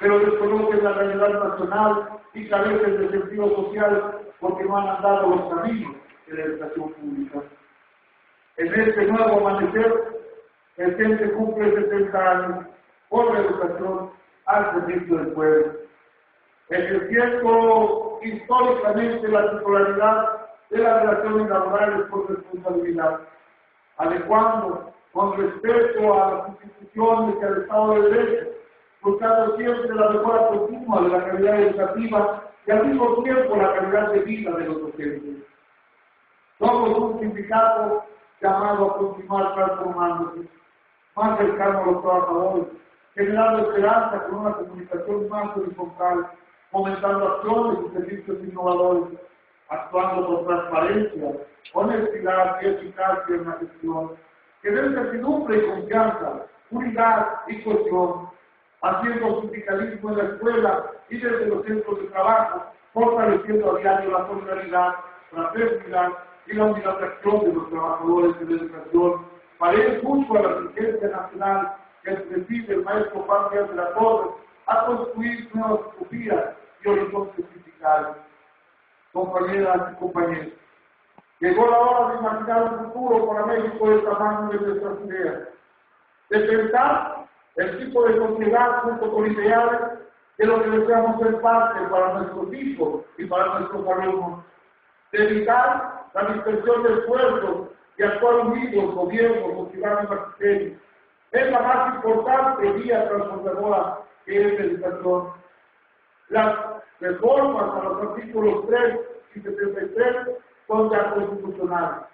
pero desconocen la realidad nacional y carecen de sentido social porque no han andado los caminos de la educación pública. En este nuevo amanecer, el gente cumple 70 años por la educación al servicio del pueblo, ejerciendo históricamente la titularidad de las relaciones laborales por responsabilidad, adecuando con respeto a las instituciones y al Estado de Derecho, buscando siempre la mejora continua de la calidad educativa y al mismo tiempo la calidad de vida de los docentes. Somos un sindicato llamado a continuar transformándose, más cercano a los trabajadores, generando esperanza con una comunicación más horizontal, fomentando acciones y servicios innovadores, actuando con transparencia, honestidad y eficacia en la gestión, que den certidumbre y confianza, unidad y cohesión, haciendo sindicalismo en la escuela y desde los centros de trabajo, fortaleciendo a diario la solidaridad, la fraternidad y la unidad de acción de los trabajadores de la educación, para ir junto a la dirigencia nacional que preside el maestro Juan de la Torre a construir nuevas utopías y horizontes sindicales. Compañeras y compañeros, llegó la hora de imaginar un futuro para México del tamaño de nuestras ideas, de pensar el tipo de sociedad junto con ideales de lo que deseamos ser parte para nuestros hijos y para nuestros alumnos, de evitar la dispersión de esfuerzos y actuar unidos, gobierno, sociedad y magisterio. Es la más importante vía transformadora que es la educación. Las reformas a los artículos 3 y 73 son ya constitucionales.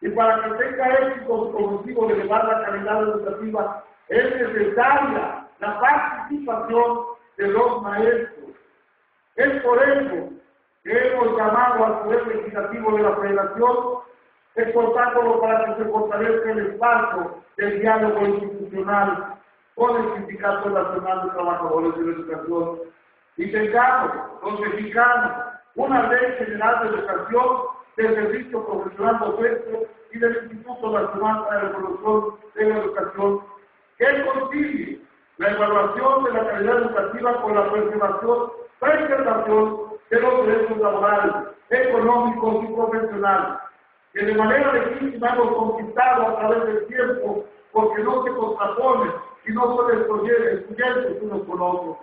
Y para que tenga éxito su objetivo de elevar la calidad educativa, es necesaria la participación de los maestros. Es por eso que hemos llamado al Poder Legislativo de la Federación, exhortándolo para que se fortalezca el espacio del diálogo institucional con el Sindicato Nacional de Trabajadores de la Educación. Y tengamos, los mexicanos, una ley general de educación del Servicio Profesional Docente y del Instituto Nacional para la Evolución de la Educación que concilie la evaluación de la calidad educativa con la preservación, preservación de los derechos laborales, económicos y profesionales, que de manera legítima hemos conquistado a través del tiempo, porque no se contraponen y no son excluyentes unos con otros.